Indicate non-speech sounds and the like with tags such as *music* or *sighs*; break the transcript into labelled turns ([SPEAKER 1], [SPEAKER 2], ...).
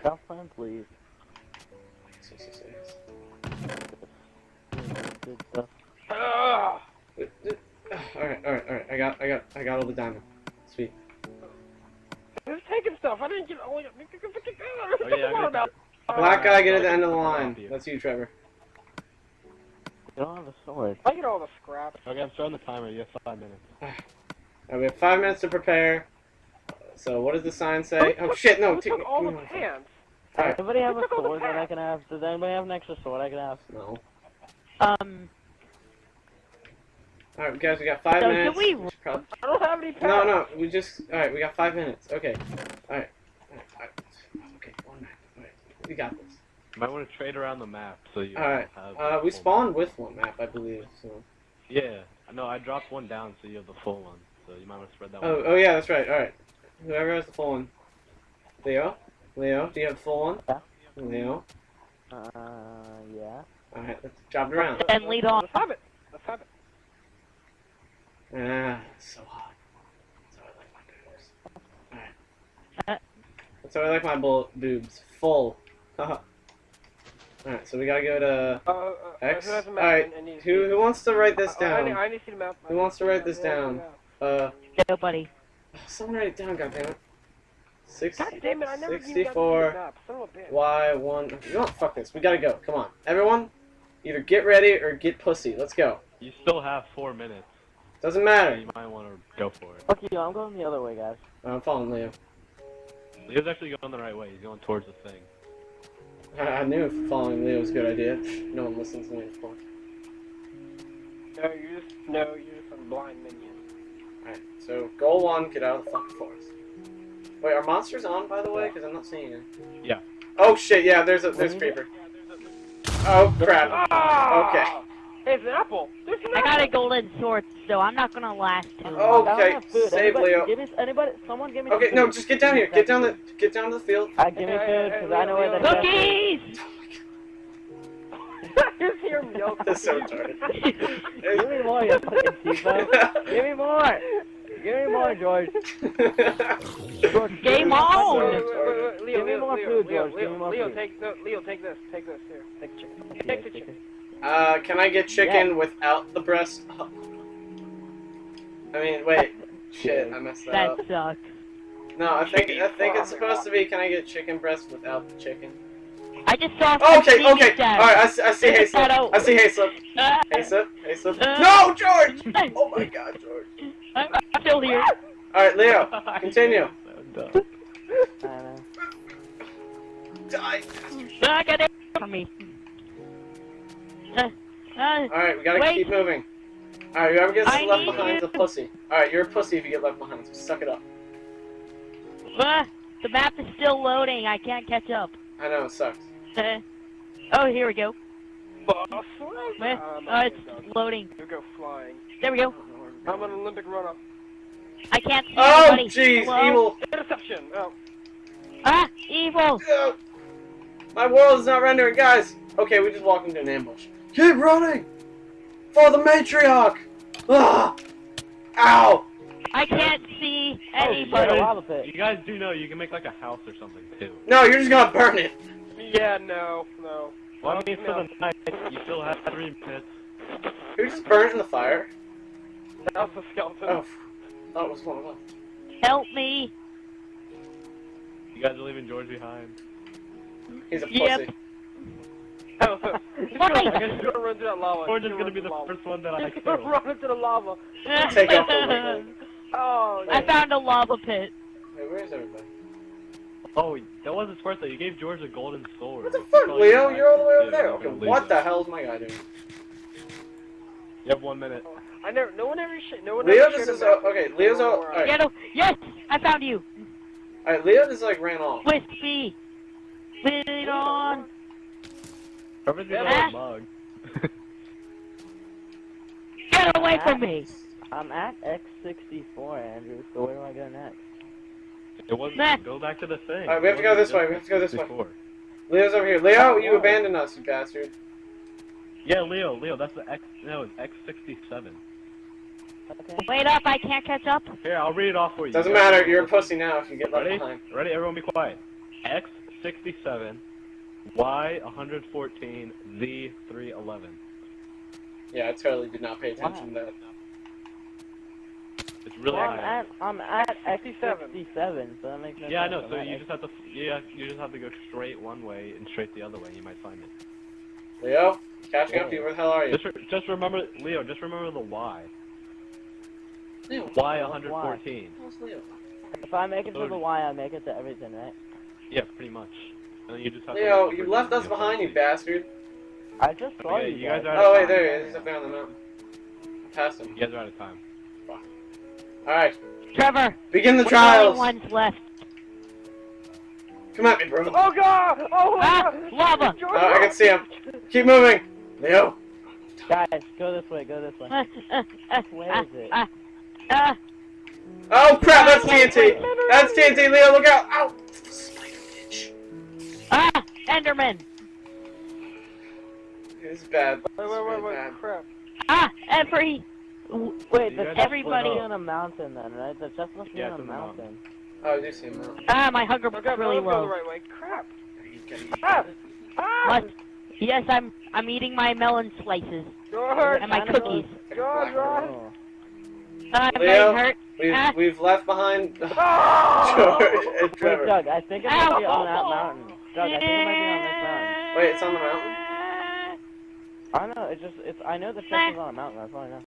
[SPEAKER 1] Stop playing, please.
[SPEAKER 2] Six, six, six.
[SPEAKER 1] Good stuff.
[SPEAKER 3] Ah!
[SPEAKER 2] All right, all right, all right. I got, I got, I got all the diamond. Sweet.
[SPEAKER 3] Who's taking stuff? I didn't get all your.
[SPEAKER 4] Oh, yeah, I got
[SPEAKER 2] Black guy, get at the end of the line. That's you, Trevor.
[SPEAKER 1] You don't have a sword.
[SPEAKER 3] I get all the scraps.
[SPEAKER 4] Okay, I'm starting the timer. You have five minutes. *sighs*
[SPEAKER 2] All right, we have five minutes to prepare. So what does the sign say? Oh shit, no.
[SPEAKER 3] Who
[SPEAKER 2] take-
[SPEAKER 3] took all the
[SPEAKER 2] my phone.
[SPEAKER 3] pants?
[SPEAKER 2] Alright.
[SPEAKER 1] Does anybody have a
[SPEAKER 3] took all the
[SPEAKER 1] sword that I can have? Does anybody have an extra sword I can have?
[SPEAKER 2] No.
[SPEAKER 5] Um,
[SPEAKER 2] All right, guys, we got five
[SPEAKER 5] So,
[SPEAKER 2] minutes.
[SPEAKER 5] can we-
[SPEAKER 2] Prob-
[SPEAKER 3] I don't have any pants.
[SPEAKER 2] No, no, we just. All right, we got five minutes. Okay. All right. All right. All right. Okay, one minute. All right, we got this.
[SPEAKER 4] You might want to trade around the map so you
[SPEAKER 2] All right.
[SPEAKER 4] have.
[SPEAKER 2] Uh, we
[SPEAKER 4] full
[SPEAKER 2] spawned with one map, I believe. So.
[SPEAKER 4] Yeah. No, I dropped one down so you have the full one. So you might want to spread that
[SPEAKER 2] Oh,
[SPEAKER 4] one.
[SPEAKER 2] oh yeah, that's right. All right. Whoever has the full one. Leo. Leo, do you have the full one?
[SPEAKER 1] Yeah.
[SPEAKER 2] Leo.
[SPEAKER 1] Uh, yeah.
[SPEAKER 2] All right, let's drop it around.
[SPEAKER 5] and lead on.
[SPEAKER 3] Let's have it. Let's have it.
[SPEAKER 2] Ah, it's so hot. That's how I like my boobs. Alright.
[SPEAKER 5] Uh.
[SPEAKER 2] That's how I like my bull- boobs. Full. Haha. *laughs* Alright, so we gotta go to.
[SPEAKER 3] Uh, uh,
[SPEAKER 2] X?
[SPEAKER 3] Who has a map
[SPEAKER 2] Alright,
[SPEAKER 3] and- and needs
[SPEAKER 2] Who who wants to write this
[SPEAKER 3] Uh, I, I, need,
[SPEAKER 2] down?
[SPEAKER 3] I need to see the map.
[SPEAKER 2] Who wants to write this down?
[SPEAKER 3] yeah.
[SPEAKER 2] Uh,
[SPEAKER 5] Nobody.
[SPEAKER 2] Someone write it down, goddammit. Six,
[SPEAKER 3] God damn it! I never even got to see the
[SPEAKER 2] 64
[SPEAKER 3] map. Son of a bitch.
[SPEAKER 2] Y one. You know what? Fuck this. We gotta go. Come on, everyone. Either get ready or get pussy. Let's go.
[SPEAKER 4] You still have four minutes.
[SPEAKER 2] Doesn't matter.
[SPEAKER 4] you might want to go for it.
[SPEAKER 1] Fuck you, I'm going the other way, guys.
[SPEAKER 2] I'm following Leo.
[SPEAKER 4] Leo's actually going the right way. He's going towards the thing.
[SPEAKER 2] I, I knew following Leo was a good idea. No one listens to me, of course.
[SPEAKER 3] No, you just no, you're just a blind minion.
[SPEAKER 2] Alright, so goal one, get out of the fucking forest. Wait, are monsters on by the way? Because I'm not seeing it.
[SPEAKER 4] Yeah.
[SPEAKER 2] Oh shit, yeah, there's a there's a creeper. Oh crap.
[SPEAKER 3] Ah!
[SPEAKER 2] Okay.
[SPEAKER 3] Hey, it's an apple. There's an
[SPEAKER 5] I
[SPEAKER 3] apple.
[SPEAKER 5] got a golden sword, so I'm not gonna last too long.
[SPEAKER 1] I don't
[SPEAKER 2] Okay, save
[SPEAKER 1] anybody,
[SPEAKER 2] Leo.
[SPEAKER 1] Give me, anybody, someone give me
[SPEAKER 2] Okay, no,
[SPEAKER 1] food.
[SPEAKER 2] just get down here. Get down the get down to the field.
[SPEAKER 1] Uh, give me
[SPEAKER 3] Hey, hey,
[SPEAKER 1] food,
[SPEAKER 3] hey,
[SPEAKER 1] because I know where
[SPEAKER 3] Leo,
[SPEAKER 1] the chest is.
[SPEAKER 5] Cookies! *laughs*
[SPEAKER 3] just hear him yell.
[SPEAKER 2] That's so *laughs* retarded.
[SPEAKER 1] Give me more, you fucking cheapo. Give me more. Give me more, George. George,
[SPEAKER 5] Game on!
[SPEAKER 3] Wait, wait, wait, wait, Leo,
[SPEAKER 1] Give me
[SPEAKER 3] Leo,
[SPEAKER 1] more
[SPEAKER 3] Leo,
[SPEAKER 1] food,
[SPEAKER 3] Leo,
[SPEAKER 1] George, give
[SPEAKER 3] Leo,
[SPEAKER 1] me more
[SPEAKER 3] Leo,
[SPEAKER 1] food.
[SPEAKER 3] take no, Leo, take this, take this, here, take the chicken.
[SPEAKER 1] Yeah,
[SPEAKER 3] Take the
[SPEAKER 1] chicken.
[SPEAKER 3] chicken.
[SPEAKER 2] uh, can I get chicken without the breast? *laughs* I mean, wait. Shit, I messed that
[SPEAKER 5] That
[SPEAKER 2] up.
[SPEAKER 5] That sucks.
[SPEAKER 2] No, I think I think it's supposed to be. Can I get chicken breast without the chicken?
[SPEAKER 5] I just saw
[SPEAKER 2] Oh, okay, okay. All right, I see, I see
[SPEAKER 5] Heyslip.
[SPEAKER 2] I see Heyslip.
[SPEAKER 5] Ah,
[SPEAKER 2] Heyslip. Heyslip.
[SPEAKER 5] Uh,
[SPEAKER 2] No, George! *laughs* Oh my God, George.
[SPEAKER 5] I'm, I'm still here.
[SPEAKER 2] All right, Leo, *laughs* continue.
[SPEAKER 4] So dumb.
[SPEAKER 1] I.
[SPEAKER 2] Die.
[SPEAKER 5] Get it from me. Uh, uh,
[SPEAKER 2] All right, we gotta
[SPEAKER 5] Wait.
[SPEAKER 2] keep moving. All right, whoever gets
[SPEAKER 5] I
[SPEAKER 2] left behind is a pussy. All right, you're a pussy if you get left behind. So suck it up.
[SPEAKER 5] uh, the map is still loading. I can't catch up.
[SPEAKER 2] I know it sucks.
[SPEAKER 5] Uh, oh, here we go.
[SPEAKER 3] Boss.
[SPEAKER 5] Uh, it's loading.
[SPEAKER 3] You go flying.
[SPEAKER 5] There we go.
[SPEAKER 3] I'm an Olympic runner.
[SPEAKER 5] I can't see
[SPEAKER 2] Oh,
[SPEAKER 5] anybody.
[SPEAKER 2] jeez, evil.
[SPEAKER 3] Interception. Oh.
[SPEAKER 5] Ah, evil.
[SPEAKER 2] Ugh. My world is not rendering, guys. Okay, we just walked into an ambush. Keep running for the matriarch. Ah! Ow!
[SPEAKER 5] I can't see
[SPEAKER 1] Oh, shit, a
[SPEAKER 5] anybody.
[SPEAKER 1] lava pit.
[SPEAKER 4] You guys do know you can make like a house or something too.
[SPEAKER 2] No, you're just gonna burn it.
[SPEAKER 3] Yeah, no, no.
[SPEAKER 4] Well, I mean, for
[SPEAKER 3] No.
[SPEAKER 4] the night, you still have three minutes.
[SPEAKER 2] Who just burnt in the fire?
[SPEAKER 3] That was the skeleton.
[SPEAKER 2] Oh, thought it was one of us.
[SPEAKER 5] Help me.
[SPEAKER 4] You guys are leaving George behind.
[SPEAKER 2] He's a pussy.
[SPEAKER 5] Yep.
[SPEAKER 3] Oh, he's
[SPEAKER 5] Why?
[SPEAKER 3] gonna, he's gonna run through that lava.
[SPEAKER 4] George is
[SPEAKER 3] gonna
[SPEAKER 4] gonna be the
[SPEAKER 3] lava.
[SPEAKER 4] first one that I
[SPEAKER 3] He's *laughs* gonna
[SPEAKER 4] kill.
[SPEAKER 3] run into the lava.
[SPEAKER 2] Take off the *laughs* wing.
[SPEAKER 3] Oh,
[SPEAKER 5] I found a lava pit.
[SPEAKER 2] Wait, where's everybody?
[SPEAKER 4] Oh, that wasn't smart though. You gave George a golden sword.
[SPEAKER 2] What the fuck,
[SPEAKER 4] probably
[SPEAKER 2] Leo?
[SPEAKER 4] should
[SPEAKER 2] You're all the way over there. Okay, what the hell is my guy doing?
[SPEAKER 4] You have one minute.
[SPEAKER 3] I never. No one ever. Sh- no one
[SPEAKER 2] Leo
[SPEAKER 3] ever
[SPEAKER 2] just
[SPEAKER 3] shared
[SPEAKER 2] is.
[SPEAKER 3] a
[SPEAKER 2] Uh, okay,
[SPEAKER 3] with
[SPEAKER 2] Leo's
[SPEAKER 3] me
[SPEAKER 2] all.
[SPEAKER 3] where
[SPEAKER 2] Alright,
[SPEAKER 5] Get o- yes, I found you.
[SPEAKER 2] alright, Leo just like ran off.
[SPEAKER 5] With me. Lead on.
[SPEAKER 4] Trevor's gonna
[SPEAKER 5] Ah.
[SPEAKER 4] a bug.
[SPEAKER 5] Get away from me.
[SPEAKER 1] I'm at X64, Andrew, so where do I go next?
[SPEAKER 4] It wasn't.
[SPEAKER 5] Nah.
[SPEAKER 4] Go back to the thing.
[SPEAKER 2] Alright, we have to go this way, we have to go this way. Leo's over here. Leo, you
[SPEAKER 1] Oh.
[SPEAKER 2] abandoned us, you bastard.
[SPEAKER 4] Yeah, Leo, Leo, that's the X. No, it's X sixty seven.
[SPEAKER 1] Okay.
[SPEAKER 5] Wait up, I can't catch up.
[SPEAKER 4] Here, I'll read it off for you.
[SPEAKER 2] Doesn't
[SPEAKER 4] You
[SPEAKER 2] matter. You're a pussy now if you get left
[SPEAKER 4] Ready?
[SPEAKER 2] behind.
[SPEAKER 4] Ready? Everyone, be quiet. X 67, Y 114, Z 311.
[SPEAKER 2] Yeah, I totally did not pay attention to that.
[SPEAKER 4] It's really
[SPEAKER 1] Well, I'm
[SPEAKER 4] high.
[SPEAKER 1] at I'm at X
[SPEAKER 3] 67.
[SPEAKER 1] so that makes no
[SPEAKER 4] Yeah, I
[SPEAKER 1] sense.
[SPEAKER 4] know.
[SPEAKER 1] I'm
[SPEAKER 4] So
[SPEAKER 1] at
[SPEAKER 4] you
[SPEAKER 1] X-
[SPEAKER 4] just have to, yeah, you just have to go straight one way and straight the other way. You might find it.
[SPEAKER 2] Leo, catching up to you. Where the hell are you?
[SPEAKER 4] Just, re- just remember, Leo. Just remember the Y.
[SPEAKER 2] Leo.
[SPEAKER 4] y 114.
[SPEAKER 2] Leo?
[SPEAKER 1] If I make it to the Y, I make it to everything, right?
[SPEAKER 4] Yeah, pretty much. And then you just have
[SPEAKER 2] Leo,
[SPEAKER 4] to.
[SPEAKER 2] you left us behind, you bastard.
[SPEAKER 1] I just saw
[SPEAKER 4] Okay,
[SPEAKER 1] you,
[SPEAKER 4] you guys
[SPEAKER 1] guys.
[SPEAKER 4] are-
[SPEAKER 2] Oh wait, there he is. He's up there on the mountain. Past him.
[SPEAKER 4] You guys are out of time.
[SPEAKER 2] All right,
[SPEAKER 5] Trevor,
[SPEAKER 2] begin the
[SPEAKER 5] we're the only
[SPEAKER 2] trials.
[SPEAKER 5] ones left.
[SPEAKER 2] Come at me, bro.
[SPEAKER 3] Oh god! Oh
[SPEAKER 5] Ah,
[SPEAKER 3] god!
[SPEAKER 5] lava.
[SPEAKER 2] Oh, I can see him. Keep moving, Leo.
[SPEAKER 1] Guys, go this way, go this way.
[SPEAKER 5] Uh, uh, uh,
[SPEAKER 1] Where
[SPEAKER 5] uh,
[SPEAKER 1] it?
[SPEAKER 2] Oh crap, that's TNT. That's TNT, Leo. Look out! Ow! Spider bitch.
[SPEAKER 5] ah, Enderman.
[SPEAKER 2] This is bad.
[SPEAKER 3] Wait, wait, wait, wait, crap.
[SPEAKER 5] Ah, every.
[SPEAKER 1] Wait,
[SPEAKER 4] You
[SPEAKER 1] the
[SPEAKER 5] everybody-
[SPEAKER 1] on a mountain then, right? The chest must be
[SPEAKER 4] Yeah,
[SPEAKER 1] on a
[SPEAKER 4] it's on the mountain.
[SPEAKER 1] mountain.
[SPEAKER 2] Oh, I do see him now.
[SPEAKER 5] Ah, my hunger was
[SPEAKER 3] Okay,
[SPEAKER 5] really
[SPEAKER 3] let's go the right way. Crap!
[SPEAKER 2] You gotta eat
[SPEAKER 3] Ah! Ah!
[SPEAKER 5] What? Yes, I'm. I'm eating my melon slices
[SPEAKER 3] George!
[SPEAKER 5] and my
[SPEAKER 1] Kinda
[SPEAKER 5] cookies.
[SPEAKER 3] George, George!
[SPEAKER 1] Oh.
[SPEAKER 5] Uh, I'm
[SPEAKER 2] Leo?
[SPEAKER 5] hurt.
[SPEAKER 2] We've
[SPEAKER 5] Ah.
[SPEAKER 2] we've left behind *laughs* George
[SPEAKER 3] Oh!
[SPEAKER 2] and
[SPEAKER 1] Wait,
[SPEAKER 2] Trevor.
[SPEAKER 1] Doug, I think it
[SPEAKER 5] Ow.
[SPEAKER 1] might be on that mountain. Doug, I think it might be on this mountain.
[SPEAKER 2] Wait, it's on the mountain.
[SPEAKER 1] I know, it's just, it's, I know the chest is on a mountain, that's all I know.